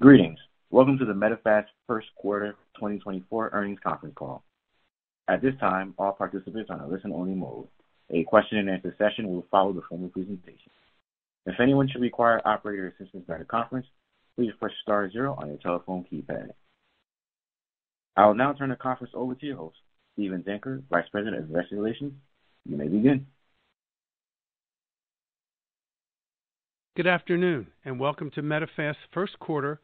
Greetings. Welcome to the Medifast First Quarter 2024 Earnings Conference Call. At this time, all participants are on a listen-only mode. A question-and-answer session will follow the formal presentation. If anyone should require operator assistance during the conference, please press star zero on your telephone keypad. I will now turn the conference over to your host, Steven Zenker, Vice President of Investor Relations. You may begin. Good afternoon and welcome to Medifast First Quarter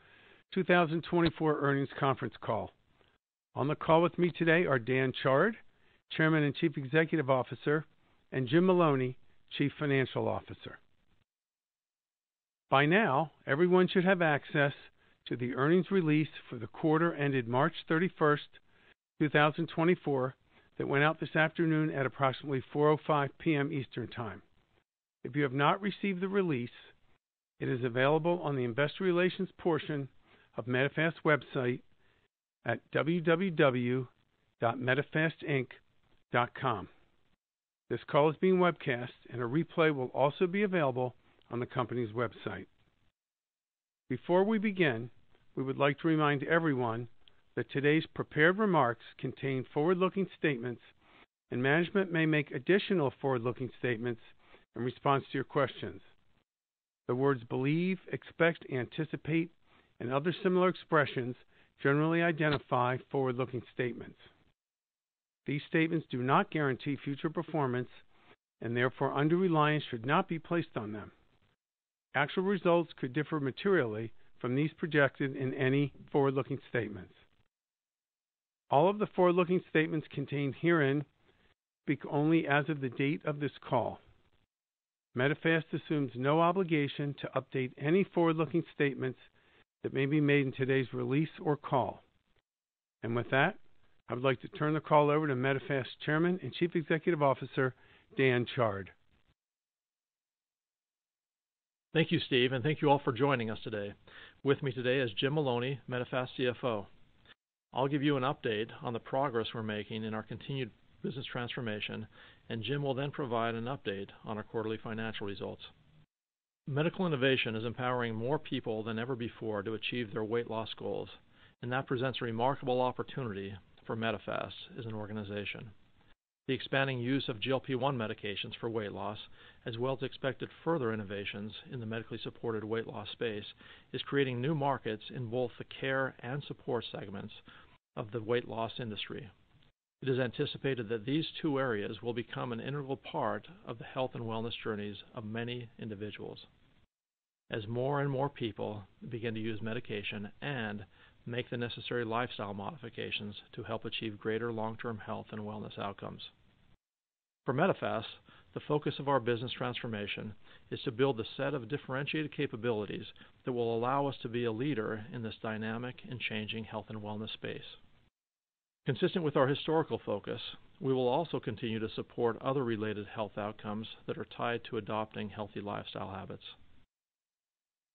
2024 Earnings Conference Call. On the call with me today are Dan Chard, Chairman and Chief Executive Officer, and Jim Maloney, Chief Financial Officer. By now, everyone should have access to the earnings release for the quarter ended March 31st, 2024, that went out this afternoon at approximately 4:05 P.M. Eastern Time. If you have not received the release, it is available on the Investor Relations portion of Medifast's website at www.medifastinc.com. This call is being webcast, and a replay will also be available on the company's website. Before we begin, we would like to remind everyone that today's prepared remarks contain forward-looking statements, and management may make additional forward-looking statements in response to your questions. The words believe, expect, anticipate, and other similar expressions generally identify forward-looking statements. These statements do not guarantee future performance, and therefore under-reliance should not be placed on them. Actual results could differ materially from these projected in any forward-looking statements. All of the forward-looking statements contained herein speak only as of the date of this call. Medifast assumes no obligation to update any forward-looking statements that may be made in today's release or call. And with that, I would like to turn the call over to Medifast Chairman and Chief Executive Officer Dan Chard. Thank you, Steve, and thank you all for joining us today. With me today is Jim Maloney, Medifast CFO. I'll give you an update on the progress we're making in our continued business transformation, and Jim will then provide an update on our quarterly financial results. Medical innovation is empowering more people than ever before to achieve their weight loss goals, and that presents a remarkable opportunity for Medifast as an organization. The expanding use of GLP-1 medications for weight loss, as well as expected further innovations in the medically supported weight loss space, is creating new markets in both the care and support segments of the weight loss industry. It is anticipated that these two areas will become an integral part of the health and wellness journeys of many individuals. As more and more people begin to use medication and make the necessary lifestyle modifications to help achieve greater long-term health and wellness outcomes. For Medifast, the focus of our business transformation is to build a set of differentiated capabilities that will allow us to be a leader in this dynamic and changing health and wellness space. Consistent with our historical focus, we will also continue to support other related health outcomes that are tied to adopting healthy lifestyle habits.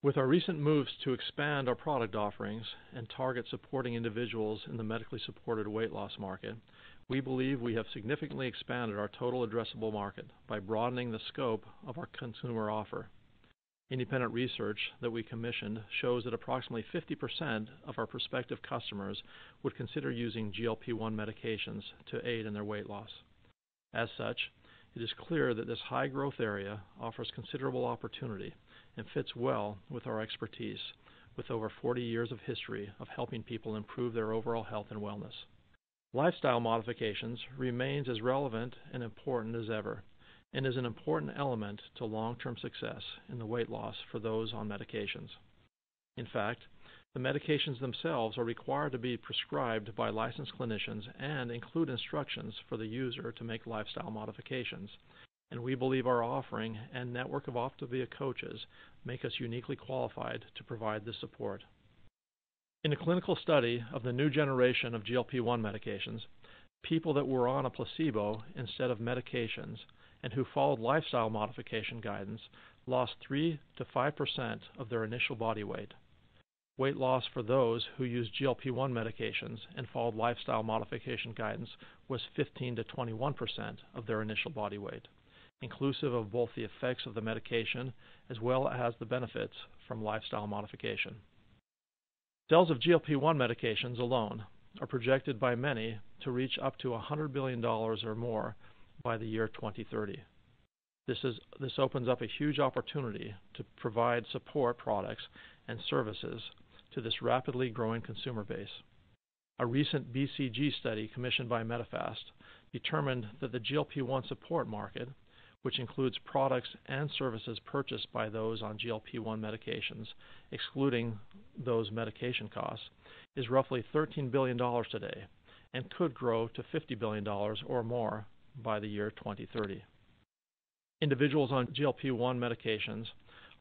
With our recent moves to expand our product offerings and target supporting individuals in the medically supported weight loss market, we believe we have significantly expanded our total addressable market by broadening the scope of our consumer offer. Independent research that we commissioned shows that approximately 50% of our prospective customers would consider using GLP-1 medications to aid in their weight loss. As such, it is clear that this high-growth area offers considerable opportunity and fits well with our expertise, with over 40 years of history of helping people improve their overall health and wellness. Lifestyle modifications remains as relevant and important as ever and is an important element to long-term success in the weight loss for those on medications. In fact, the medications themselves are required to be prescribed by licensed clinicians and include instructions for the user to make lifestyle modifications, and we believe our offering and network of OPTAVIA coaches make us uniquely qualified to provide this support. In a clinical study of the new generation of GLP-1 medications, people that were on a placebo instead of medications and who followed lifestyle modification guidance lost 3%-5% of their initial body weight. Weight loss for those who used GLP-1 medications and followed lifestyle modification guidance was 15%-21% of their initial body weight, inclusive of both the effects of the medication as well as the benefits from lifestyle modification. Sales of GLP-1 medications alone are projected by many to reach up to $100 billion or more by the year 2030. This opens up a huge opportunity to provide support products and services to this rapidly growing consumer base. A recent BCG study commissioned by Medifast determined that the GLP-1 support market, which includes products and services purchased by those on GLP-1 medications, excluding those medication costs, is roughly $13 billion today and could grow to $50 billion or more by the year 2030. Individuals on GLP-1 medications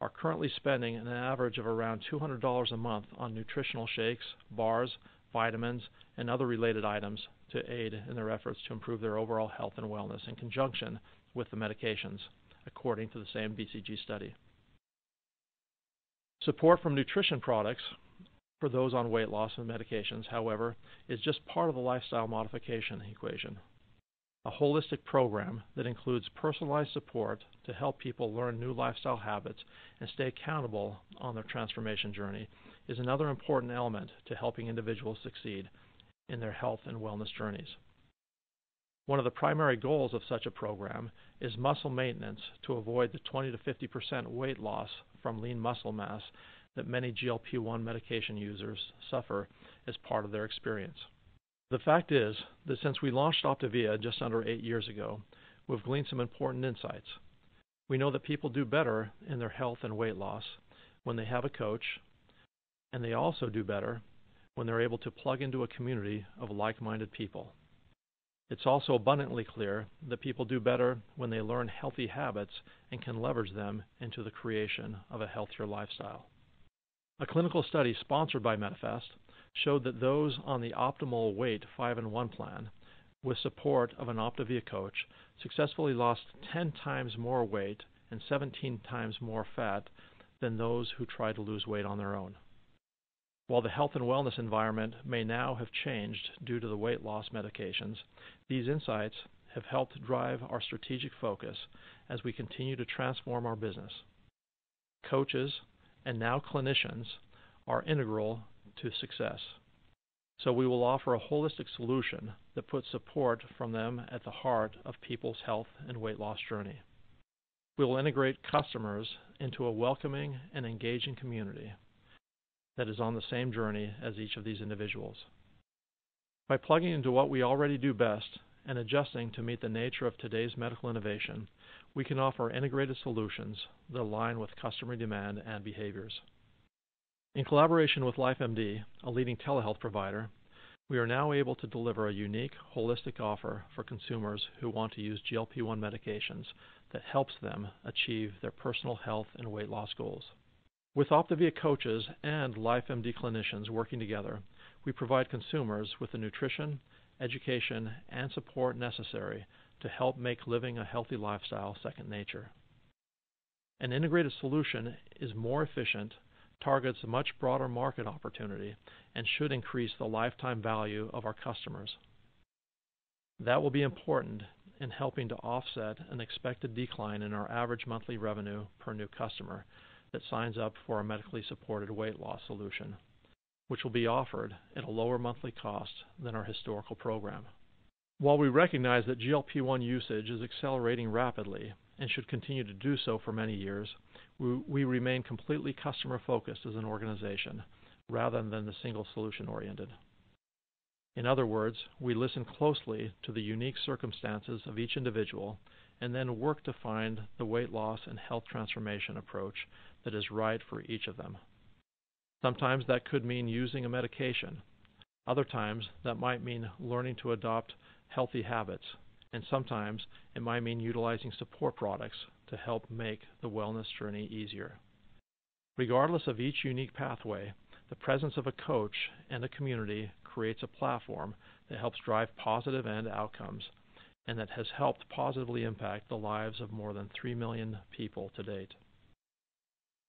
are currently spending an average of around $200 a month on nutritional shakes, bars, vitamins, and other related items to aid in their efforts to improve their overall health and wellness in conjunction with the medications, according to the same BCG study. Support from nutrition products for those on weight loss and medications, however, is just part of the lifestyle modification equation. A holistic program that includes personalized support to help people learn new lifestyle habits and stay accountable on their transformation journey is another important element to helping individuals succeed in their health and wellness journeys. One of the primary goals of such a program is muscle maintenance to avoid the 20%-50% weight loss from lean muscle mass that many GLP-1 medication users suffer as part of their experience. The fact is that since we launched OPTAVIA just under eight years ago, we've gleaned some important insights. We know that people do better in their health and weight loss when they have a coach, and they also do better when they're able to plug into a community of like-minded people. It's also abundantly clear that people do better when they learn healthy habits and can leverage them into the creation of a healthier lifestyle. A clinical study sponsored by Medifast showed that those on the Optimal Weight 5-in-1 plan, with support of an OPTAVIA coach, successfully lost 10 times more weight and 17 times more fat than those who tried to lose weight on their own. While the health and wellness environment may now have changed due to the weight loss medications, these insights have helped drive our strategic focus as we continue to transform our business. Coaches, and now clinicians, are integral to success, so we will offer a holistic solution that puts support from them at the heart of people's health and weight loss journey. We will integrate customers into a welcoming and engaging community that is on the same journey as each of these individuals. By plugging into what we already do best and adjusting to meet the nature of today's medical innovation, we can offer integrated solutions that align with customer demand and behaviors. In collaboration with LifeMD, a leading telehealth provider, we are now able to deliver a unique, holistic offer for consumers who want to use GLP-1 medications that helps them achieve their personal health and weight loss goals. With OPTAVIA coaches and LifeMD clinicians working together, we provide consumers with the nutrition, education, and support necessary to help make living a healthy lifestyle second nature. An integrated solution is more efficient, targets a much broader market opportunity, and should increase the lifetime value of our customers. That will be important in helping to offset an expected decline in our average monthly revenue per new customer that signs up for a medically supported weight loss solution, which will be offered at a lower monthly cost than our historical program. While we recognize that GLP-1 usage is accelerating rapidly and should continue to do so for many years, we remain completely customer-focused as an organization rather than the single solution-oriented. In other words, we listen closely to the unique circumstances of each individual and then work to find the weight loss and health transformation approach that is right for each of them. Sometimes that could mean using a medication. Other times, that might mean learning to adopt healthy habits, and sometimes it might mean utilizing support products to help make the wellness journey easier. Regardless of each unique pathway, the presence of a coach and a community creates a platform that helps drive positive end outcomes and that has helped positively impact the lives of more than 3 million people to date.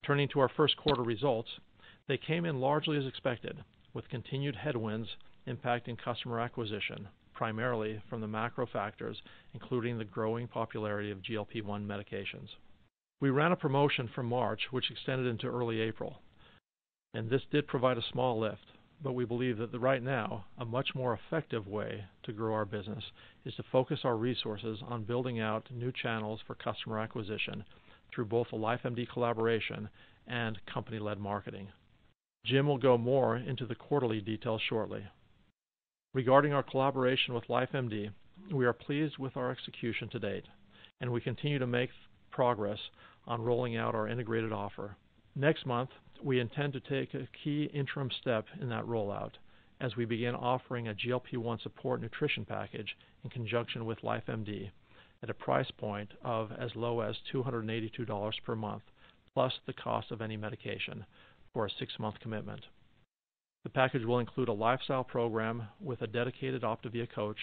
Turning to our first quarter results, they came in largely as expected, with continued headwinds impacting customer acquisition, primarily from the macro factors, including the growing popularity of GLP-1 medications. We ran a promotion from March, which extended into early April, and this did provide a small lift, but we believe that right now, a much more effective way to grow our business is to focus our resources on building out new channels for customer acquisition through both the LifeMD collaboration and company-led marketing. Jim will go more into the quarterly details shortly. Regarding our collaboration with LifeMD, we are pleased with our execution to date, and we continue to make progress on rolling out our integrated offer. Next month, we intend to take a key interim step in that rollout as we begin offering a GLP-1 support nutrition package in conjunction with LifeMD at a price point of as low as $282 per month, plus the cost of any medication for a six-month commitment. The package will include a lifestyle program with a dedicated OPTAVIA coach,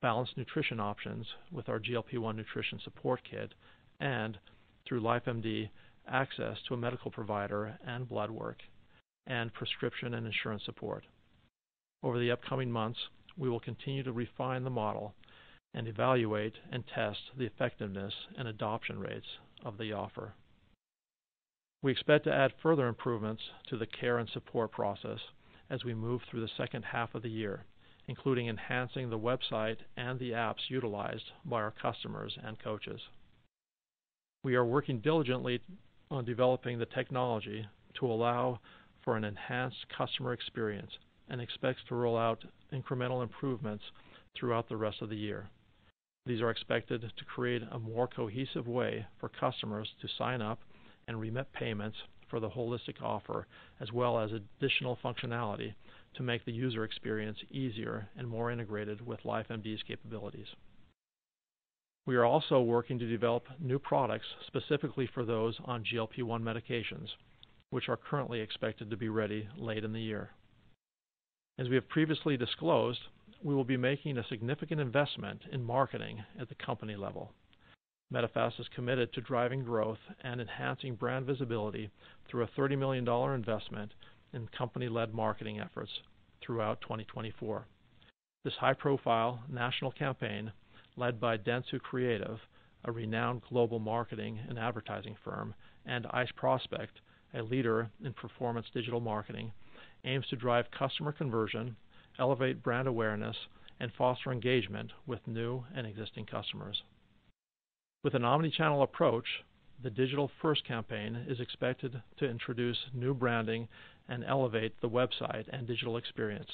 balanced nutrition options with our GLP-1 nutrition support kit, and through LifeMD, access to a medical provider and blood work, and prescription and insurance support. Over the upcoming months, we will continue to refine the model and evaluate and test the effectiveness and adoption rates of the offer. We expect to add further improvements to the care and support process as we move through the second half of the year, including enhancing the website and the apps utilized by our customers and coaches. We are working diligently on developing the technology to allow for an enhanced customer experience and expect to roll out incremental improvements throughout the rest of the year. These are expected to create a more cohesive way for customers to sign up and remit payments for the holistic offer, as well as additional functionality to make the user experience easier and more integrated with LifeMD's capabilities. We are also working to develop new products specifically for those on GLP-1 medications, which are currently expected to be ready late in the year. As we have previously disclosed, we will be making a significant investment in marketing at the company level. Medifast is committed to driving growth and enhancing brand visibility through a $30 million investment in company-led marketing efforts throughout 2024. This high-profile national campaign, led by Dentsu Creative, a renowned global marketing and advertising firm, and ICE Prospect, a leader in performance digital marketing, aims to drive customer conversion, elevate brand awareness, and foster engagement with new and existing customers. With an omni-channel approach, the digital-first campaign is expected to introduce new branding and elevate the website and digital experience.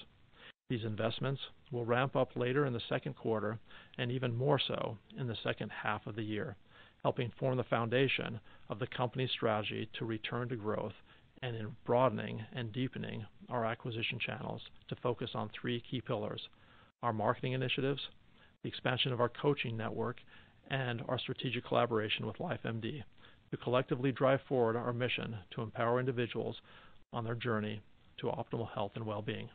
These investments will ramp up later in the second quarter and even more so in the second half of the year, helping form the foundation of the company's strategy to return to growth and in broadening and deepening our acquisition channels to focus on three key pillars: our marketing initiatives, the expansion of our coaching network, and our strategic collaboration with LifeMD, to collectively drive forward our mission to empower individuals on their journey to optimal health and well-being.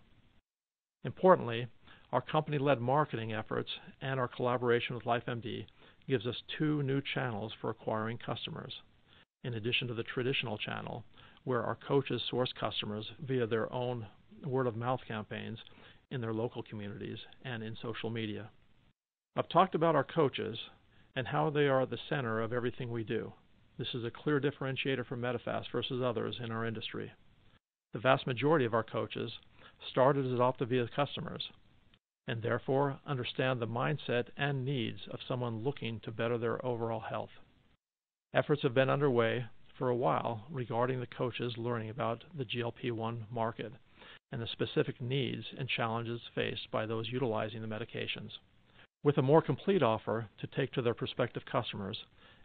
Importantly, our company-led marketing efforts and our collaboration with LifeMD gives us two new channels for acquiring customers. In addition to the traditional channel, where our coaches source customers via their own word-of-mouth campaigns in their local communities and in social media. I've talked about our coaches and how they are the center of everything we do. This is a clear differentiator for Medifast versus others in our industry. The vast majority of our coaches started as OPTAVIA customers and therefore understand the mindset and needs of someone looking to better their overall health. Efforts have been underway for a while regarding the coaches learning about the GLP-1 market and the specific needs and challenges faced by those utilizing the medications. With a more complete offer to take to their prospective customers,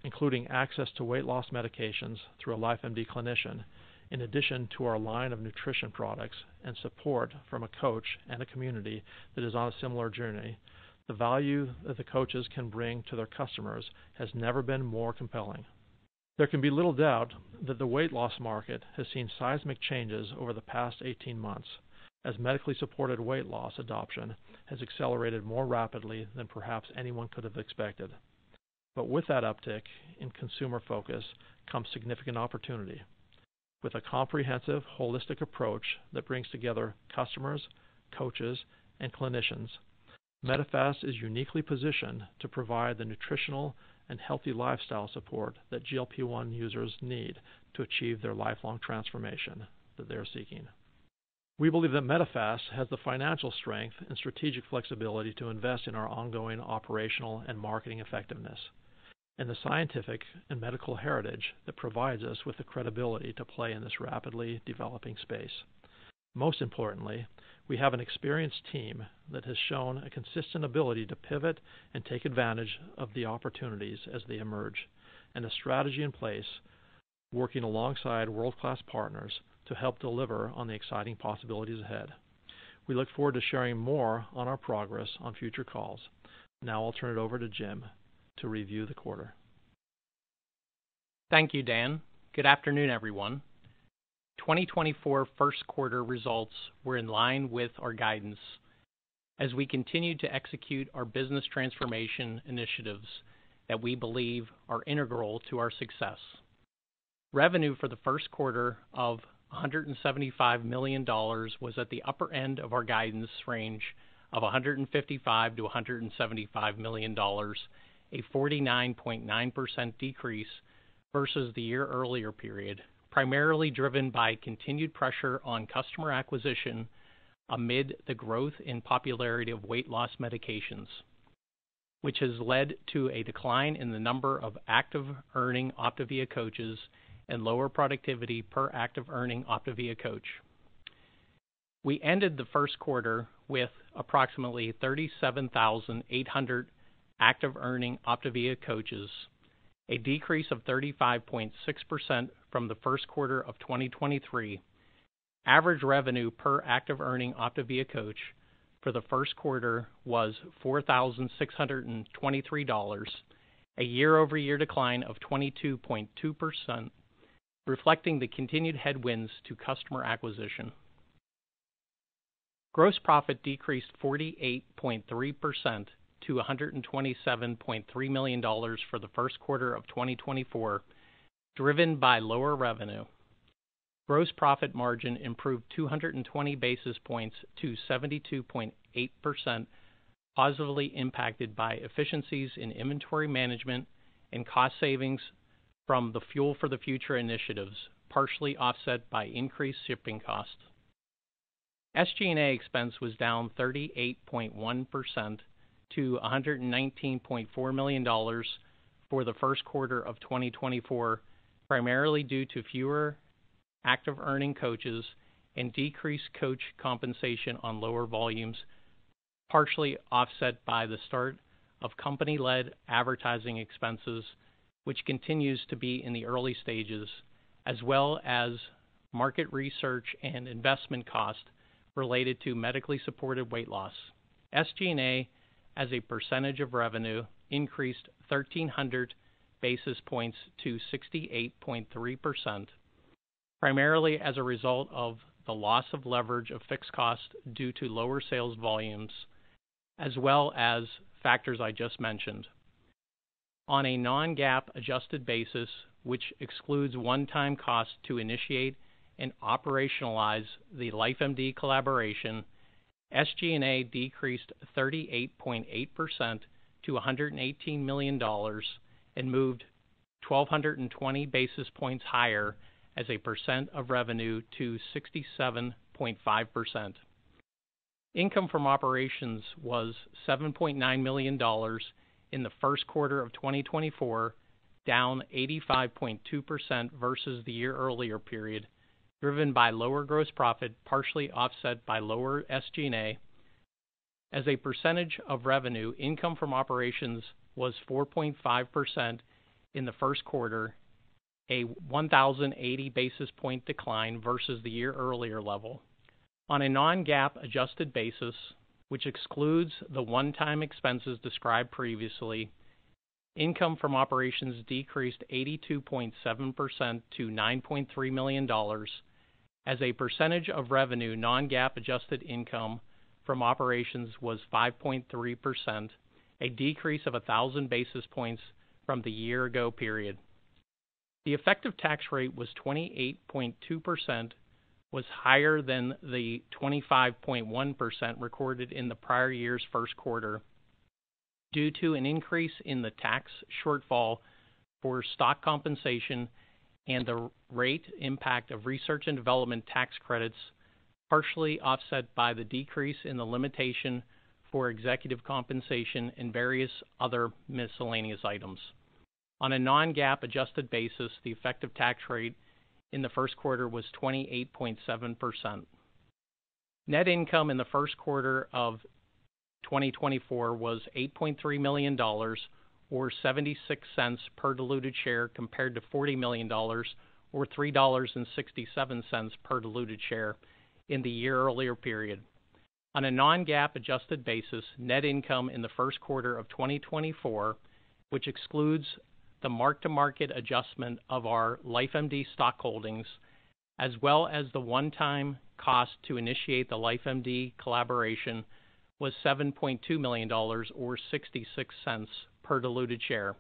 including access to weight loss medications through a LifeMD clinician, in addition to our line of nutrition products and support from a coach and a community that is on a similar journey, the value that the coaches can bring to their customers has never been more compelling. There can be little doubt that the weight loss market has seen seismic changes over the past 18 months, as medically supported weight loss adoption has accelerated more rapidly than perhaps anyone could have expected. But with that uptick in consumer focus comes significant opportunity. With a comprehensive, holistic approach that brings together customers, coaches, and clinicians, Medifast is uniquely positioned to provide the nutritional and healthy lifestyle support that GLP-1 users need to achieve their lifelong transformation that they are seeking. We believe that Medifast has the financial strength and strategic flexibility to invest in our ongoing operational and marketing effectiveness, and the scientific and medical heritage that provides us with the credibility to play in this rapidly developing space. Most importantly, we have an experienced team that has shown a consistent ability to pivot and take advantage of the opportunities as they emerge, and a strategy in place working alongside world-class partners to help deliver on the exciting possibilities ahead. We look forward to sharing more on our progress on future calls. Now I'll turn it over to Jim to review the quarter. Thank you, Dan. Good afternoon, everyone. 2024 first quarter results were in line with our guidance as we continued to execute our business transformation initiatives that we believe are integral to our success. Revenue for the first quarter of $175 million was at the upper end of our guidance range of $155-$175 million, a 49.9% decrease versus the year earlier period, primarily driven by continued pressure on customer acquisition amid the growth in popularity of weight loss medications, which has led to a decline in the number of active earning OPTAVIA coaches and lower productivity per active earning OPTAVIA coach. We ended the first quarter with approximately 37,800 active earning OPTAVIA coaches, a decrease of 35.6% from the first quarter of 2023. Average revenue per active earning OPTAVIA coach for the first quarter was $4,623, a year-over-year decline of 22.2%, reflecting the continued headwinds to customer acquisition. Gross profit decreased 48.3% to $127.3 million for the first quarter of 2024, driven by lower revenue. Gross profit margin improved 220 basis points to 72.8%, positively impacted by efficiencies in inventory management and cost savings from the Fuel for the Future initiatives, partially offset by increased shipping costs. SG&A expense was down 38.1% to $119.4 million for the first quarter of 2024, primarily due to fewer active earning coaches and decreased coach compensation on lower volumes, partially offset by the start of company-led advertising expenses, which continues to be in the early stages, as well as market research and investment costs related to medically supported weight loss. SG&A, as a percentage of revenue, increased 1,300 basis points to 68.3%, primarily as a result of the loss of leverage of fixed costs due to lower sales volumes, as well as factors I just mentioned. On a non-GAAP adjusted basis, which excludes one-time costs to initiate and operationalize the LifeMD collaboration, SG&A decreased 38.8% to $118 million and moved 1,220 basis points higher as a percent of revenue to 67.5%. Income from operations was $7.9 million in the first quarter of 2024, down 85.2% versus the year earlier period, driven by lower gross profit, partially offset by lower SG&A. As a percentage of revenue, income from operations was 4.5% in the first quarter, a 1,080 basis point decline versus the year earlier level. On a non-GAAP adjusted basis, which excludes the one-time expenses described previously, income from operations decreased 82.7% to $9.3 million. As a percentage of revenue, non-GAAP adjusted income from operations was 5.3%, a decrease of 1,000 basis points from the year-ago period. The effective tax rate was 28.2%, was higher than the 25.1% recorded in the prior year's first quarter due to an increase in the tax shortfall for stock compensation and the rate impact of research and development tax credits partially offset by the decrease in the limitation for executive compensation and various other miscellaneous items. On a non-GAAP adjusted basis, the effective tax rate in the first quarter was 28.7%. Net income in the first quarter of 2024 was $8.3 million, or $0.76 per diluted share, compared to $40 million, or $3.67 per diluted share in the year earlier period. On a non-GAAP adjusted basis, net income in the first quarter of 2024, which excludes the mark-to-market adjustment of our LifeMD stock holdings, as well as the one-time cost to initiate the LifeMD collaboration, was $7.2 million, or $0.66 per diluted share.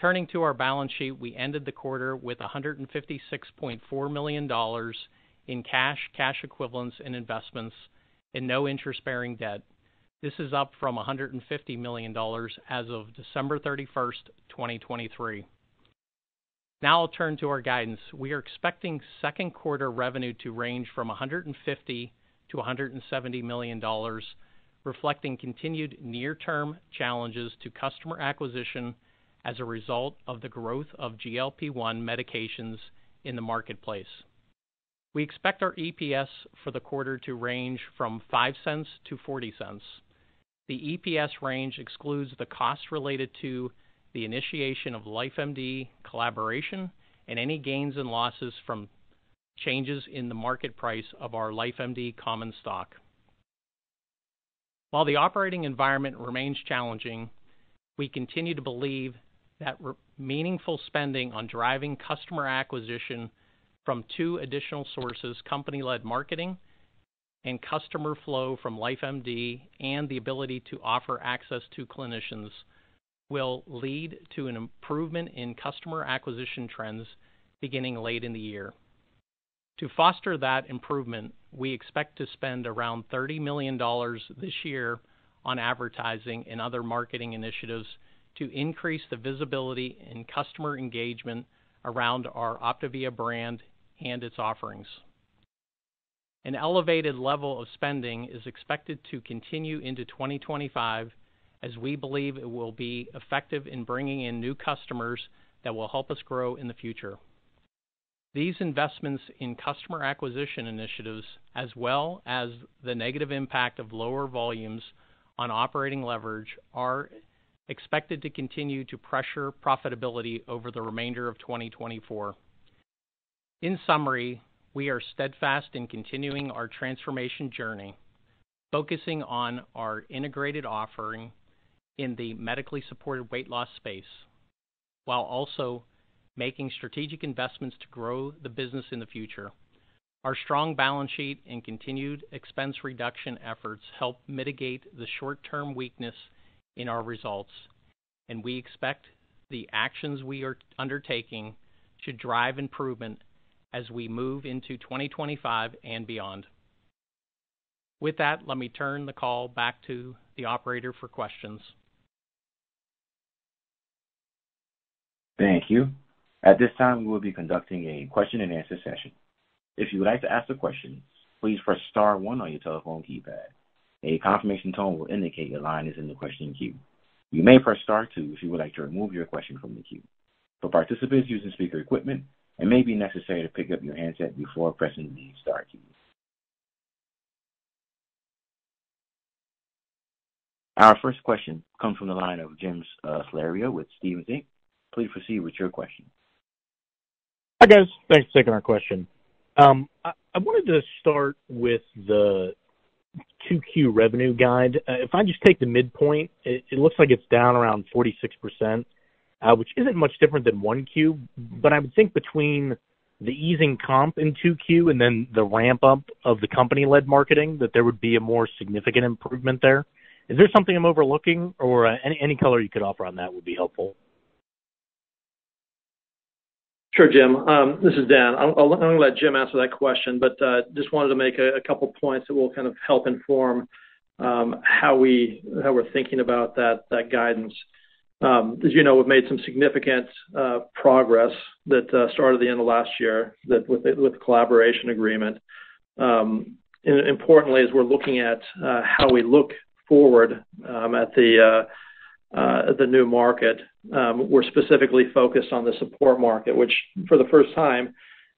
Turning to our balance sheet, we ended the quarter with $156.4 million in cash, cash equivalents, and investments, and no interest-bearing debt. This is up from $150 million as of December 31, 2023. Now I'll turn to our guidance. We are expecting second quarter revenue to range from $150 million-$170 million, reflecting continued near-term challenges to customer acquisition as a result of the growth of GLP-1 medications in the marketplace. We expect our EPS for the quarter to range from $0.05-$0.40. The EPS range excludes the costs related to the initiation of LifeMD collaboration and any gains and losses from changes in the market price of our LifeMD common stock. While the operating environment remains challenging, we continue to believe that meaningful spending on driving customer acquisition from two additional sources, company-led marketing and customer flow from LifeMD, and the ability to offer access to clinicians, will lead to an improvement in customer acquisition trends beginning late in the year. To foster that improvement, we expect to spend around $30 million this year on advertising and other marketing initiatives to increase the visibility and customer engagement around our OPTAVIA brand and its offerings. An elevated level of spending is expected to continue into 2025, as we believe it will be effective in bringing in new customers that will help us grow in the future. These investments in customer acquisition initiatives, as well as the negative impact of lower volumes on operating leverage, are expected to continue to pressure profitability over the remainder of 2024. In summary, we are steadfast in continuing our transformation journey, focusing on our integrated offering in the medically supported weight loss space, while also making strategic investments to grow the business in the future. Our strong balance sheet and continued expense reduction efforts help mitigate the short-term weakness in our results, and we expect the actions we are undertaking to drive improvement as we move into 2025 and beyond. With that, let me turn the call back to the operator for questions. Thank you. At this time, we will be conducting a question-and-answer session. If you would like to ask a question, please press star one on your telephone keypad. A confirmation tone will indicate your line is in the question queue. You may press star two if you would like to remove your question from the queue. For participants using speaker equipment, it may be necessary to pick up your handset before pressing the star key. Our first question comes from the line of Jim uh, Salera with Stephens Inc. Please proceed with your question. Hi, guys. Thanks for taking our question. Um, I wanted to start with the 2Q revenue guide. Uh, if I just take the midpoint, it looks like it's down around 46%, uh, which isn't much different than 1Q. But I would think between the easing comp in 2Q and then the ramp-up of the company-led marketing, that there would be a more significant improvement there. Is there something I'm overlooking, or uh, any color you could offer on that would be helpful? Sure, Jim. Um, this is Dan. I'm gonna let Jim answer that question, but uh, just wanted to make a couple points that will kind of help inform um, how we're thinking about that guidance. Um, as you know, we've made some significant uh, progress that uh, started at the end of last year that with the collaboration agreement. importantly, as we're looking at how we look forward at the Uh, new market, um, we're specifically focused on the support market, which for the first time,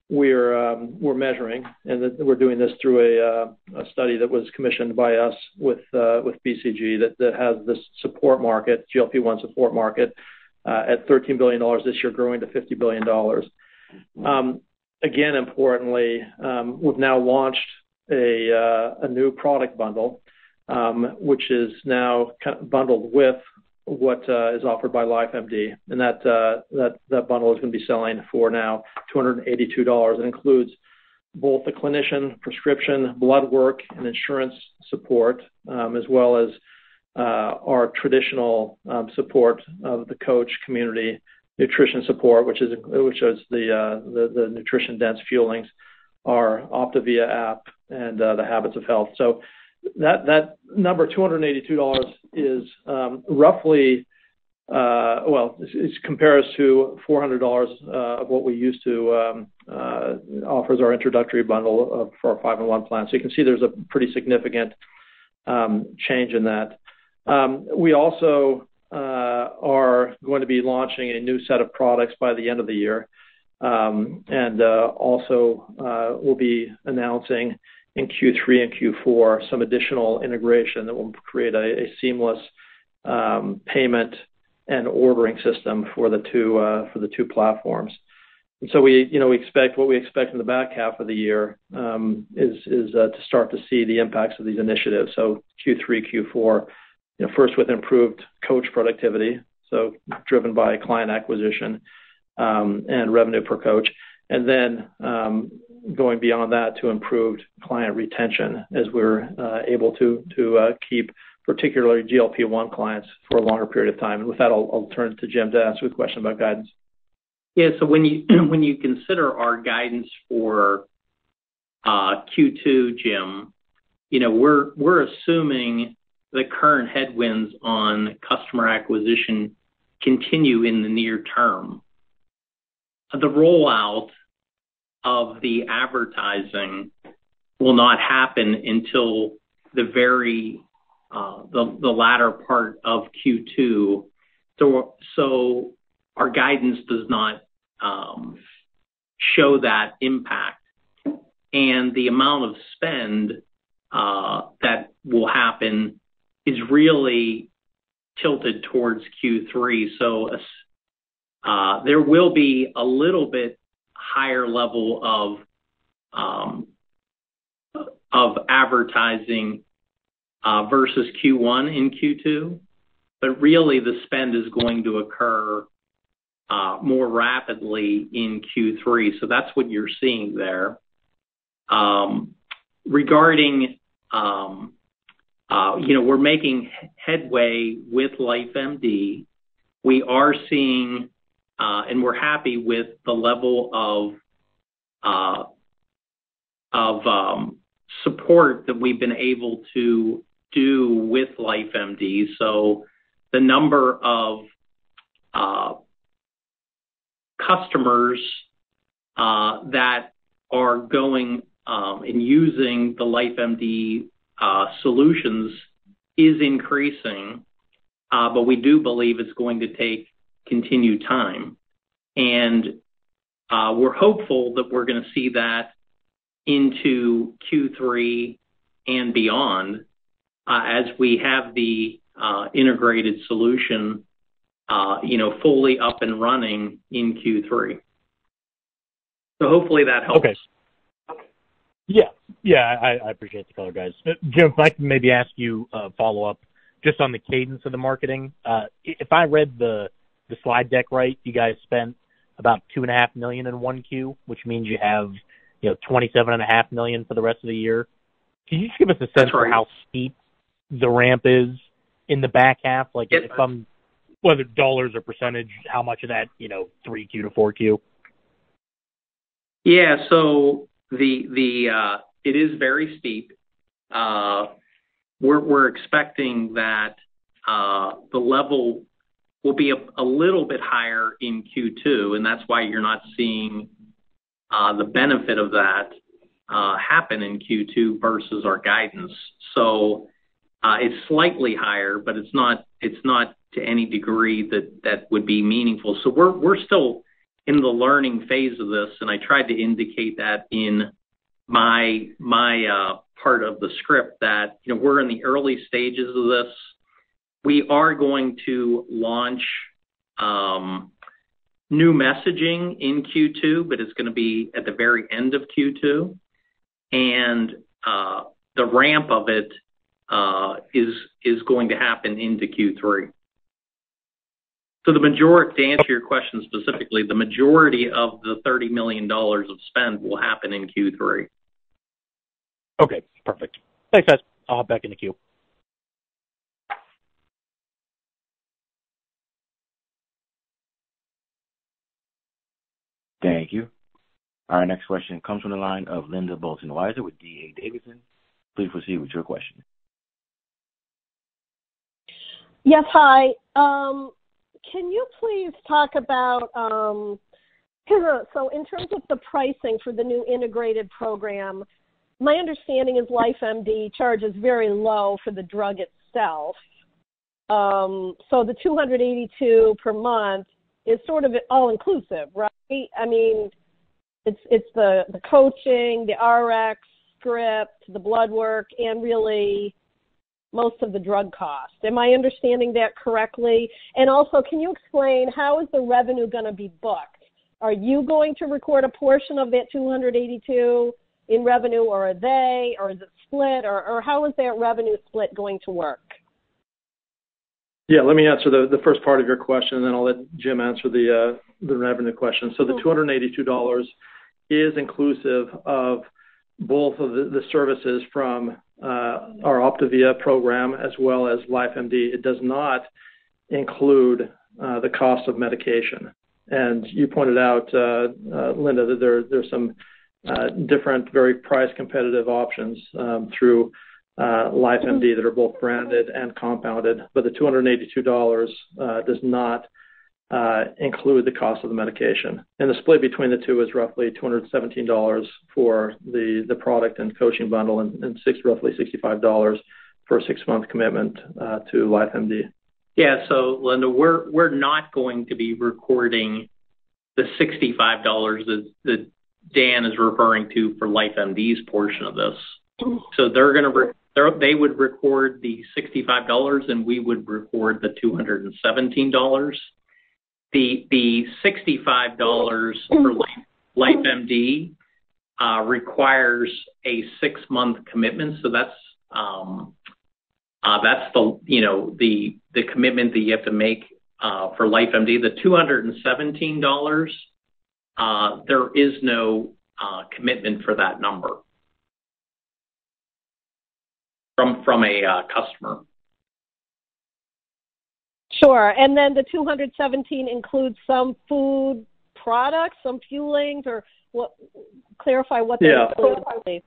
we're um, measuring, and we're doing this through uh, a study that was commissioned by us with uh, with BCG, that has this support market, GLP-1 support market, at $13 billion this year, growing to $50 billion. Um, again, importantly, we've now launched a new product bundle, which is now bundled with what uh, is offered by LifeMD. And that uh, bundle is going to be selling for now $282. It includes both the clinician prescription, blood work, and insurance support, um, as well as uh, our traditional um, support of the coach community, nutrition support, which is which is the nutrition-dense fuelings, our OPTAVIA app, and the Habits of Health. So that number, $282, is um, roughly, uh, well, it compares to $400 uh, of what we used to um, uh, offer as our introductory bundle for our 5-in-1 plan. So you can see there's a pretty significant um, change in that. We also are going to be launching a new set of products by the end of the year. And also, we'll be announcing in Q3 and Q4 some additional integration that will create a seamless um, payment and ordering system uh, for the two platforms. And so we, you know, we expect what we expect in the back half of the year um, is is uh, to start to see the impacts of these initiatives. So Q3, Q4, you know, first with improved coach productivity, so driven by client acquisition um, and revenue per coach, and then um, going beyond that to improved client retention as we're uh, able to to uh, keep particularly GLP-1 clients for a longer period of time. And with that, I'll turn to Jim to answer the question about guidance. Yeah, so when you when you consider our guidance for uh, Q2, Jim, you know, we're we're assuming the current headwinds on customer acquisition continue in the near term. The rollout of the advertising will not happen until the very uh, the latter part of Q2. So our guidance does not um, show that impact. And the amount of spend uh, that will happen is really tilted towards Q3. So uh, there will be a little bit higher level of um, of advertising uh, versus Q1 in Q2, but really the spend is going to occur uh, more rapidly in Q3. So that's what you're seeing there. Um, regarding, um, uh, you know, we're making headway with LifeMD. We are seeing Uh, and we're happy with the level of uh, of um, support that we've been able to do with LifeMD. So the number of uh, customers that are going um, and using the LifeMD solutions is increasing, but we do believe it's going to take continued time. And uh, we're hopeful that we're gonna see that into Q3 and beyond, uh, as we have the uh, integrated solution, you know, fully up and running in Q3. So hopefully that helps. Okay. Yeah. Yeah, I appreciate the color, guys. Jim, if I can maybe ask you a follow-up just on the cadence of the marketing. If I read the slide deck right, you guys spent about 2.5 million in 1Q, which means you have, you know, 27.5 million for the rest of the year. Can you just give us a sense for how steep the ramp is in the back half? Like, if I'm whether dollars or percentage, how much of that, you know, 3Q to 4Q? Yeah. So the the uh, it is very steep. Uh, we're we're expecting that uh, the level will be a little bit higher in Q2, and that's why you're not seeing uh, the benefit of that uh, happen in Q2 versus our guidance. So uh, it's slightly higher, but it's not it's not to any degree that that would be meaningful. So we're still in the learning phase of this, and I tried to indicate that in my my part of the script that you know, we're in the early stages of this. We are going to launch um, new messaging in Q2, but it's going to be at the very end of Q2. And uh, the ramp of it uh, is is going to happen into Q3. So to answer your question specifically, the majority of the $30 million of spend will happen in Q3. Okay. Perfect. Thanks, guys. I'll hop back in the queue. Thank you. Our next question comes from the line of Linda Bolton Weiser with D.A. Davidson. Please proceed with your question. Yes. Hi. Um, can you please talk about um, so in terms of the pricing for the new integrated program, my understanding is LifeMD charges very low for the drug itself. Um, so the 282 per month is sort of all-inclusive, right? I mean, it's it's the the coaching, the RX script, the blood work, and really most of the drug cost. Am I understanding that correctly? And also, can you explain how is the revenue going to be booked? Are you going to record a portion of that 282 in revenue, or are they, or is it split, or, or how is that revenue split going to work? Yeah. Let me answer the first part of your question, and then I'll let Jim answer the uh, revenue question. So the $282 is inclusive of both of the services from uh, our OPTAVIA program as well as LifeMD. It does not include uh, the cost of medication. And you pointed out, Linda, that there there's some different, very price-competitive options um, through Uh, LifeMD that are both branded and compounded. But the $282 uh, does not uh, include the cost of the medication. And the split between the two is roughly $217 for the product and coaching bundle and roughly $65 for a six-month commitment to LifeMD. Yeah. So, Linda, we're we're not going to be recording the $65 that Dan is referring to for LifeMD's portion of this. So they would record the $65, and we would record the $217. The $65 for LifeMD uh, requires a six-month commitment. So that's um, uh, that's the you know, the the commitment that you have to make uh, for LifeMD. The $217, there is no commitment for that number from a uh, customer. Sure. And then the 217 includes some food products, some fuelings, or what? clarify what that includes, please.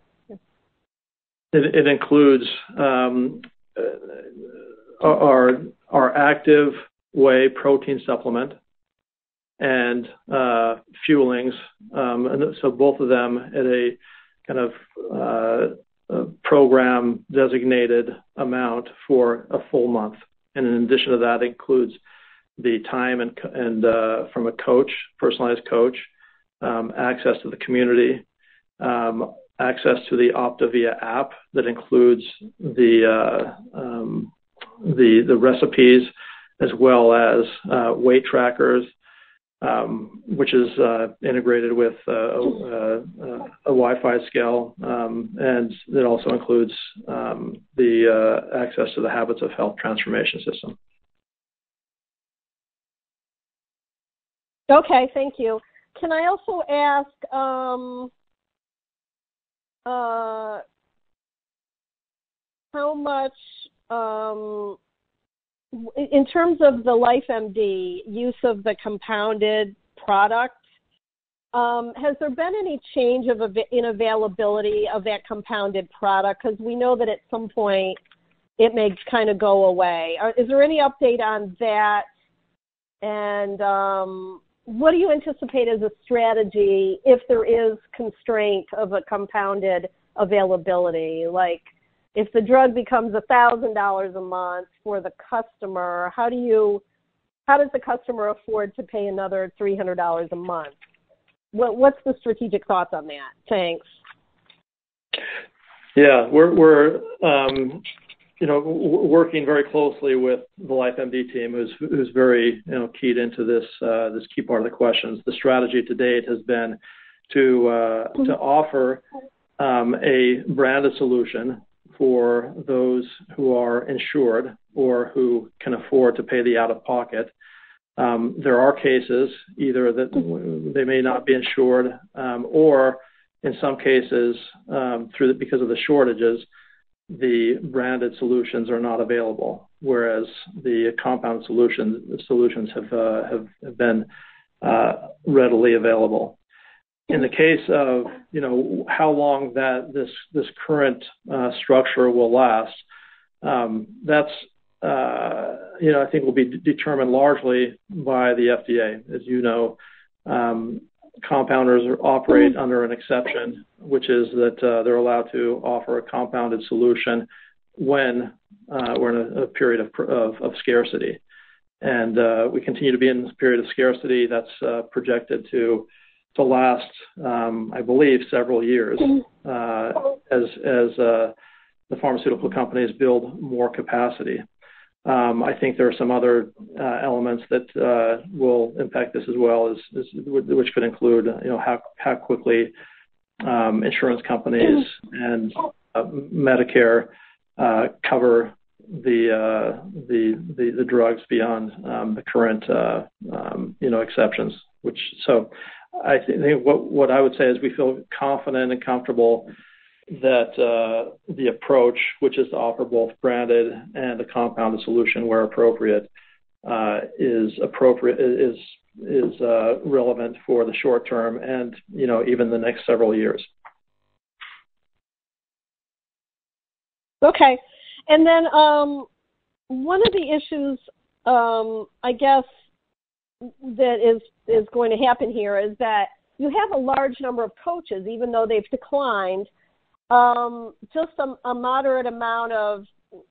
It includes um, uh, our our Active Whey protein supplement and uh, fuelings. Um, and So both of them at a kind of Uh, program-designated amount for a full month. And in addition to that, includes the time and uh, from a coach, personalized coach, um, access to the community, um, access to the OPTAVIA app that includes uh, um, the the recipes as well as weight trackers, Um, which is uh, integrated with uh, uh, a Wi-Fi scale. Um, and it also includes um, the access to the Habits of Health transformation system. Okay. Thank you. Can I also ask how much in terms of the LifeMD use of the compounded product, um, has there been any change in availability of that compounded product? Because we know that at some point, it may kind of go away. Is there any update on that? And um, what do you anticipate as a strategy if there is constraint of a compounded availability? Like, if the drug becomes a $1,000 a month for the customer, how do you how does the customer afford to pay another $300 a month? What's the strategic thoughts on that? Thanks. Yeah. We're we're, um, you know working very closely with the LifeMD team, who's who's very you know keyed into this uh, this key part of the questions. The strategy to date has been to uh, to mm-hmm. offer um, a branded solution for those who are insured or who can afford to pay the out-of-pocket. Um, there are cases either that they may not be insured um, or in some cases um, through because of the shortages, the branded solutions are not available, whereas the compound solutions solutions uh, have have been uh, readily available. In the case of you know how long that this this current uh, structure will last, um, that's uh, you know I think will be determined largely by the FDA. As you know, um, compounders operate mm-hmm. under an exception, which is that uh, they're allowed to offer a compounded solution when we're in a period of of scarcity. And we continue to be in this period of scarcity that's projected to last, um, I believe, several years, mm-hmm. uh, as as uh, the pharmaceutical companies build more capacity. Um, I think there are some other uh, elements that will impact this as well, is which could include, you know, how quickly um, insurance companies mm-hmm. and Medicare cover the the, the, the drugs beyond the current, you know, exceptions. I think what I would say is we feel confident and comfortable that the approach, which is to offer both branded and a compounded solution where appropriate, is appropriate is is uh relevant for the short term and, you know, even the next several years. Okay. And then um one of the issues, I guess that is is going to happen here is that you have a large number of coaches, even though they've declined, um, just a moderate amount of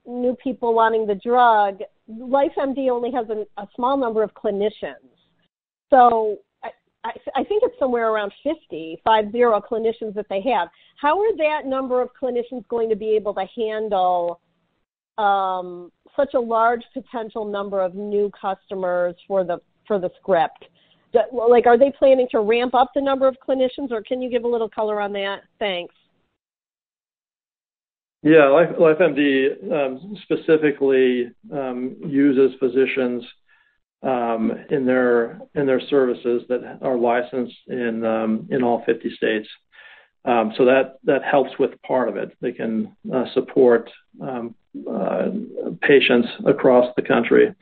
new people wanting the drug. LifeMD only has a small number of clinicians. So I think it's somewhere around 50 clinicians that they have. How are that number of clinicians going to be able to handle um, such a large potential number of new customers for the script? Like, are they planning to ramp up the number of clinicians, or can you give a little color on that? Thanks. Yeah. LifeMD um, specifically um, uses physicians um, in their in their services that are licensed in all 50 states. So that that helps with part of it. They can uh, support uh, patients across the country.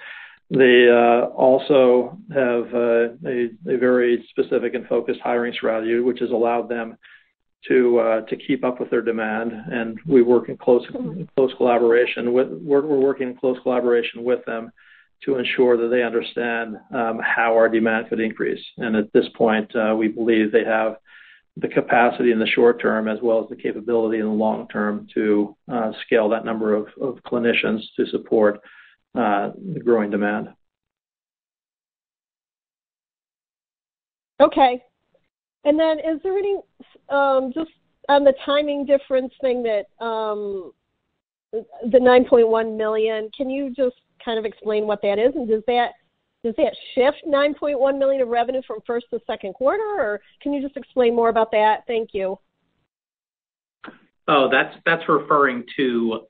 They uh, also have uh, a very specific and focused hiring strategy, which has allowed them to uh, keep up with their demand. And we work in close collaboration with we're we're working in close collaboration with them to ensure that they understand um, how our demand could increase. And at this point, we believe they have the capacity in the short term as well as the capability in the long term to scale that number of clinicians to support Uh, the growing demand. Okay. And then is there any um, just on the timing difference thing that um, the 9.1 million, can you just kind of explain what that is? And does that does that shift 9.1 million of revenue from first to second quarter, or can you just explain more about that? Thank you. Oh, that's that's referring to.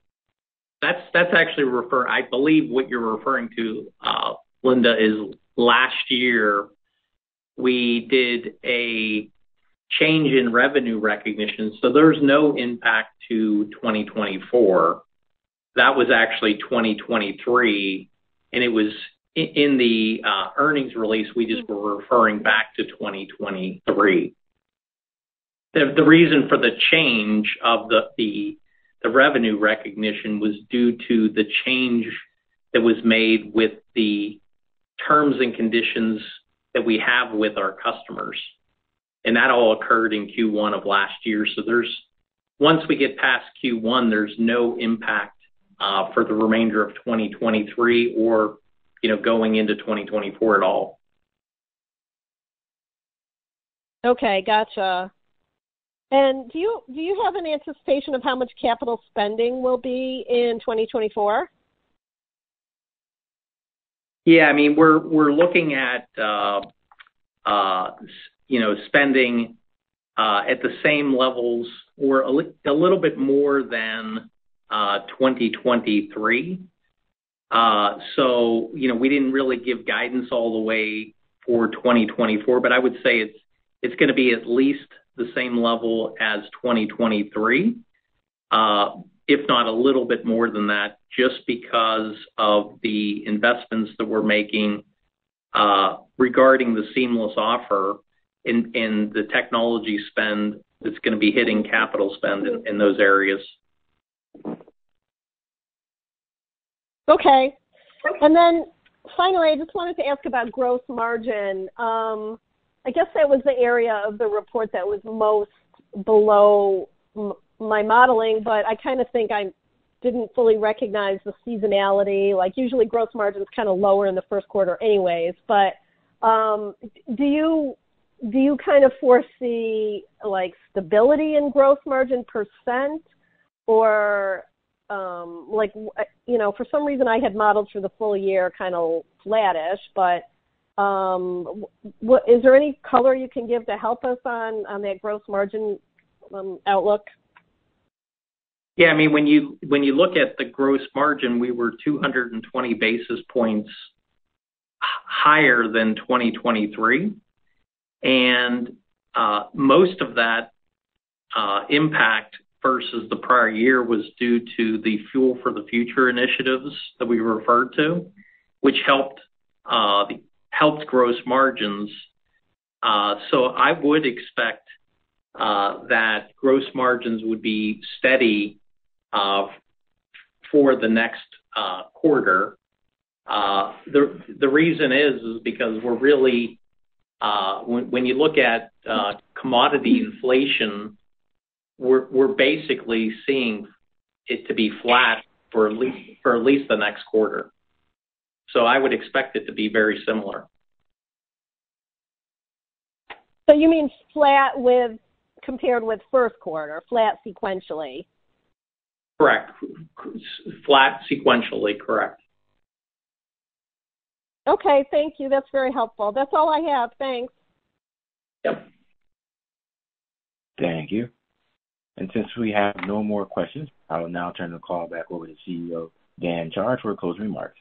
That's that's actually refer. I believe what you're referring to, uh, Linda, is last year we did a change in revenue recognition, so there's no impact to 2024. That was actually 2023, and it was in the uh, earnings release, we just were referring back to 2023. The reason for the change of the revenue recognition was due to the change that was made with the terms and conditions that we have with our customers. And that all occurred in Q1 of last year. So there's once we get past Q1, there's no impact uh, for the remainder of 2023 or you know, going into 2024 at all. Okay. Gotcha. And do you do you have an anticipation of how much capital spending will be in 2024? Yeah. I mean, we're looking at uh, uh, you know, spending uh, at the same levels or a little bit more than 2023. So you know, we didn't really give guidance all the way for 2024, but I would say it's going to be at least the same level as 2023, uh, if not a little bit more than that, just because of the investments that we're making uh, regarding the seamless offer and the technology spend that's going to be hitting capital spend in those areas. Okay. And then finally, I just wanted to ask about gross margin. Um, I guess that was the area of the report that was most below my modeling, but I kind of think I didn't fully recognize the seasonality. Like usually, gross margin's kind of lower in the first quarter anyways. But um, do you do you kind of foresee like stability in gross margin percent, or um, like you know, for some reason, I had modeled for the full year kind of flattish, but Um, is there any color you can give to help us on on that gross margin um, outlook? Yeah. I mean, when you when you look at the gross margin, we were 220 basis points higher than 2023. And uh, most of that uh, impact versus the prior year was due to the Fuel for the Future initiatives that we referred to, which helped uh, gross margins. Uh, so I would expect uh, that gross margins would be steady uh, for the next quarter. The reason is because we're really when you look at commodity inflation, we're basically seeing it to be flat for at least the next quarter. So I would expect it to be very similar. So you mean flat with compared with first quarter, flat sequentially? Correct. Flat sequentially. Correct. Okay. Thank you. That's very helpful. That's all I have. Thanks. Yep. Thank you. And since we have no more questions, I will now turn the call back over to CEO Dan Chard for closing remarks.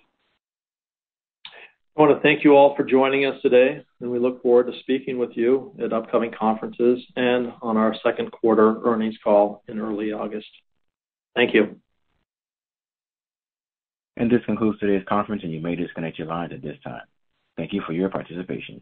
I want to thank you all for joining us today, and we look forward to speaking with you at upcoming conferences and on our second quarter earnings call in early August. Thank you. And this concludes today's conference, and you may disconnect your lines at this time. Thank you for your participation.